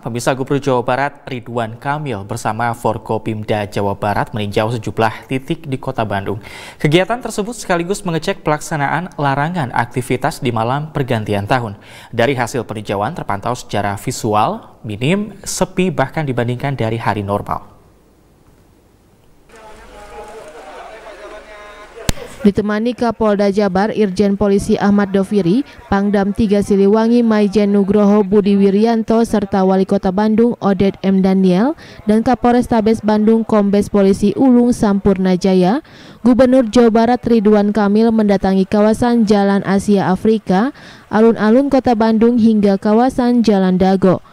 Pemirsa Gubernur Jawa Barat Ridwan Kamil bersama Forkopimda Jawa Barat meninjau sejumlah titik di Kota Bandung. Kegiatan tersebut sekaligus mengecek pelaksanaan larangan aktivitas di malam pergantian tahun. Dari hasil peninjauan terpantau secara visual, minim, sepi bahkan dibandingkan dari hari normal. Ditemani Kapolda Jabar Irjen Polisi Ahmad Doviri, Pangdam 3 Siliwangi Maijen Nugroho Budi Wiryanto serta Wali Kota Bandung Odet M. Daniel dan Kapolres Tabes Bandung Kombes Polisi Ulung Sampurna Jaya, Gubernur Jawa Barat Ridwan Kamil mendatangi kawasan Jalan Asia Afrika, alun-alun Kota Bandung hingga kawasan Jalan Dago.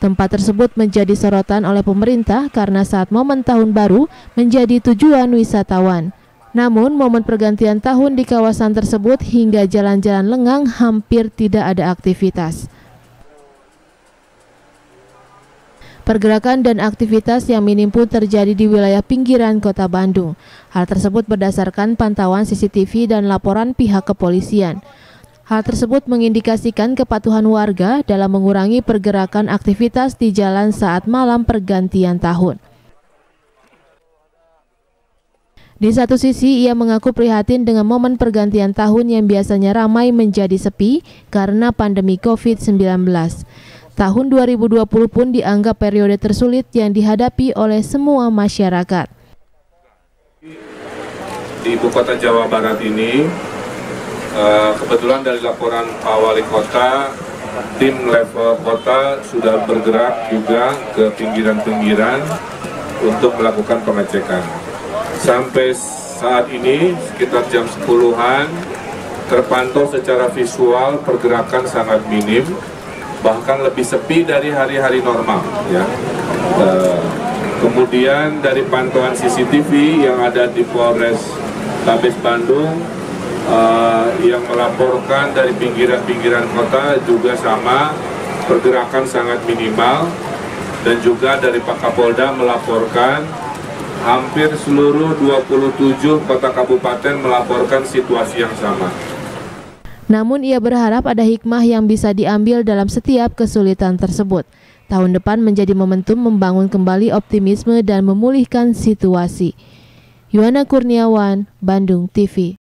Tempat tersebut menjadi sorotan oleh pemerintah karena saat momen tahun baru menjadi tujuan wisatawan. Namun, momen pergantian tahun di kawasan tersebut hingga jalan-jalan lengang hampir tidak ada aktivitas. Pergerakan dan aktivitas yang minim pun terjadi di wilayah pinggiran kota Bandung. Hal tersebut berdasarkan pantauan CCTV dan laporan pihak kepolisian. Hal tersebut mengindikasikan kepatuhan warga dalam mengurangi pergerakan aktivitas di jalan saat malam pergantian tahun. Di satu sisi, ia mengaku prihatin dengan momen pergantian tahun yang biasanya ramai menjadi sepi karena pandemi COVID-19. Tahun 2020 pun dianggap periode tersulit yang dihadapi oleh semua masyarakat. Di Ibu Kota Jawa Barat ini, eh, kebetulan dari laporan Pak Wali Kota, tim level kota sudah bergerak juga ke pinggiran-pinggiran untuk melakukan pengecekan Sampai saat ini sekitar jam 10-an terpantau secara visual pergerakan sangat minim bahkan lebih sepi dari hari-hari normal ya. Uh, kemudian dari pantauan CCTV yang ada di Polres Tabes Bandung uh, yang melaporkan dari pinggiran-pinggiran kota juga sama pergerakan sangat minimal dan juga dari Pak Kapolda melaporkan hampir seluruh 27 kota kabupaten melaporkan situasi yang sama. Namun ia berharap ada hikmah yang bisa diambil dalam setiap kesulitan tersebut. Tahun depan menjadi momentum membangun kembali optimisme dan memulihkan situasi. Yuana Kurniawan, Bandung TV